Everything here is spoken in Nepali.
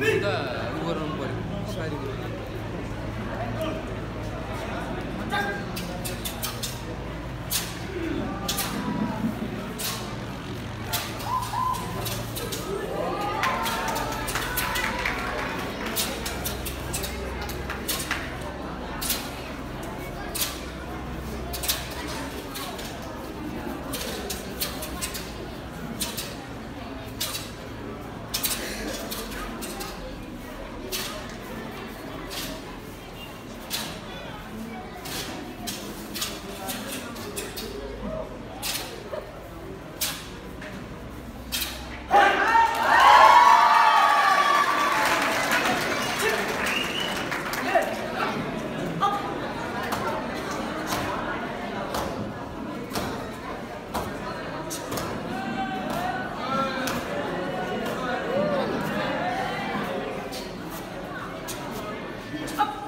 त उ गराउनु पऱ्यो up.